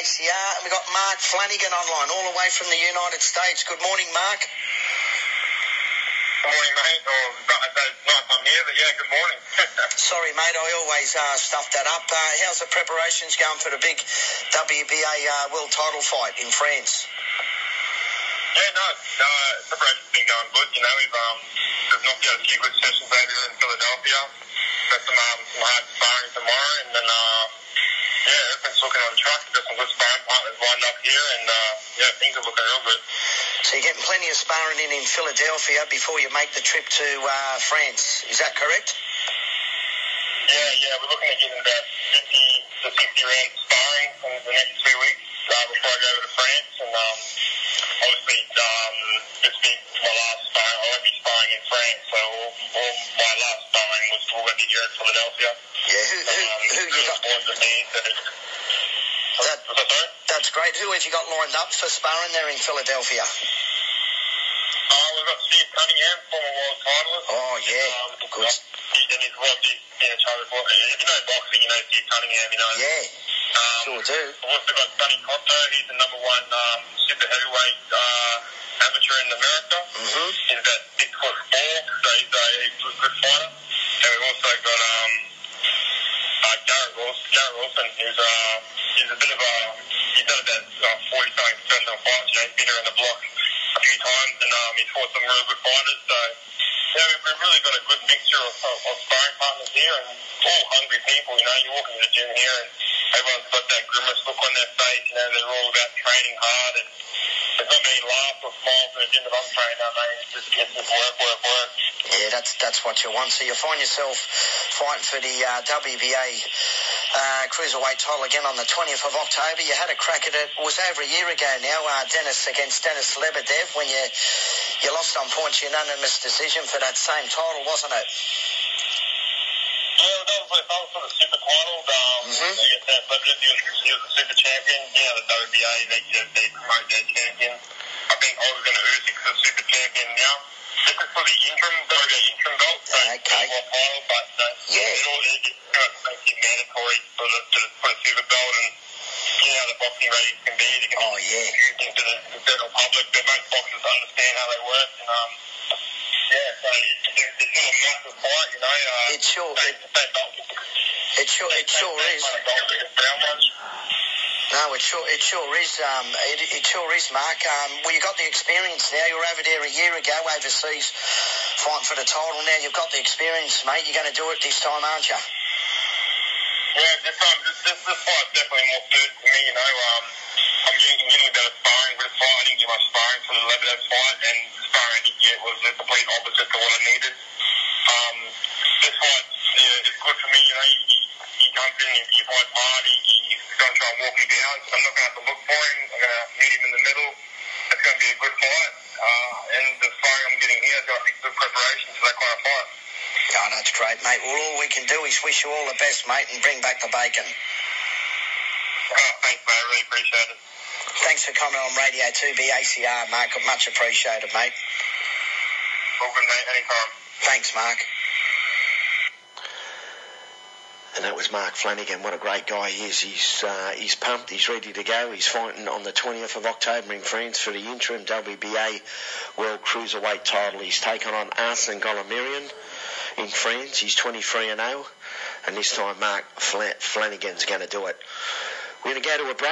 2BACR, and we've got Mark Flanagan online, all the way from the United States. Good morning, Mark. Good morning, mate. Or not, I'm here, but yeah, good morning. Sorry, mate, I always uh, stuff that up. Uh, how's the preparations going for the big WBA uh, world title fight in France? Yeah, no, no, preparation's been going good. You know, we've um, we've knocked out a few good sessions over here in Philadelphia. Got some um, some hard sparring tomorrow, and then uh, yeah, everything's looking on track. We've got some good yeah, things are looking real good. So you're getting plenty of sparring in in Philadelphia before you make the trip to uh, France. Is that correct? Yeah, yeah, we're looking at getting about 50 to 60 rounds sparring in the next two weeks uh, before I go over to France, and um, obviously um, this will be my last sparring. I won't be sparring in France, so all, all my last sparring was already here in Philadelphia. Yeah, who, who, Um, who you got? towards the end, and it, That, that sorry? That's great. Who have you got lined up for sparring there in Philadelphia? Uh, we've got Steve Cunningham, former world titleist. Oh, yeah, Um, good. And he's Rob, you know, Charlie, if you know boxing, you know Steve Cunningham, you know. Yeah, Um, sure do. We've also got Sonny Cotto. He's the number one um, super heavyweight uh, amateur in America. Mhm. He's about six foot four, so he's a good, good fighter. And we've also got um, uh, Garrett Wilson. Garrett Wilson, who's uh, he's a bit of a done about uh, forty something professional fights. You know, he's been around the block a few times, and um, he's fought some really good fighters. So. Yeah, we've, we've really got a good mixture of, of, of sparring partners here and all hungry people, you know. You walk into the gym here and everyone's got that grimace look on their face, you know, they're all about training hard and I'm just work, work, work. Yeah, that's that's what you want. So you find yourself fighting for the uh, WBA uh, cruiserweight title again on the 20th of October. You had a crack at it. It was over a year ago now. Uh, Denis against Denis Lebedev when you you lost on points unanimous decision for that same title, wasn't it? Yeah, that was, that was for the super titles. Um, Mhm. I guess that Lebedev, he was, he was the super champion. You know, the WBA, they, they promote their champion. I think I was going to Usyk the super champion now. This is for the interim, WBA interim belt. So Okay. more title, but uh, Yeah. it all it, it kind of makes it mandatory for the, to, for the super belt. And you know how the boxing ratings can be. They can Oh, yeah. confusing to the, the general public, but most boxers understand how they work. And um, yeah, so it's, it's not a massive you know. Uh, It sure it, it sure it sure is. No, it sure it sure is. Um, it, it sure is, Mark. Um, well, you got the experience now. You were over there a year ago overseas fighting for the title. Now you've got the experience, mate. You're going to do it this time, aren't you? Yeah, this time, this, this, this fight's definitely more suited to me, you know. Um, I'm getting, getting better sparring for this fight. I didn't get much sparring for the Lebedev fight, and the sparring I did get was the complete opposite to what I needed. Um, this fight yeah, is good for me, you know. He, he, he comes in, he, he fights hard, he, he's going to try and walk me down, so I'm not going to have to look for him. I'm going to meet him in the middle. It's going to be a good fight. Uh, and the sparring I'm getting here is going to be good preparation for that kind of fight. Oh, that's great, mate. Well, all we can do is wish you all the best, mate, and bring back the bacon. Oh, thanks, mate. I really appreciate it. Thanks for coming on Radio 2B ACR, Mark. Much appreciated, mate. All good, mate. Anytime. Thanks, Mark. And that was Mark Flanagan. What a great guy he is. He's, uh, he's pumped. He's ready to go. He's fighting on the 20th of October in France for the interim WBA World Cruiserweight title. He's taken on Arsen Goulamirian in France. He's 23 and 0. And this time Mark Fla- Flanagan's going to do it. We're going to go to a break.